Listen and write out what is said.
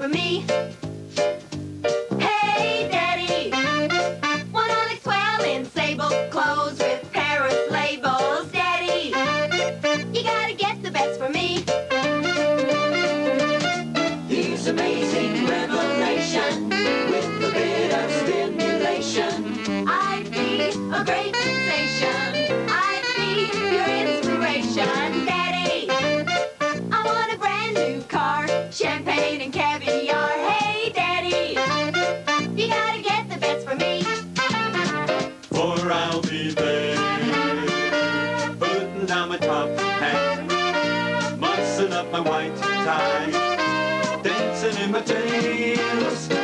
for me. Hey, Daddy, one on a twelve in sable clothes with Paris labels. Daddy, you gotta get the best for me. These amazing revelation with a bit of stimulation. I'd be a great. up my white tie, dancing in my tails.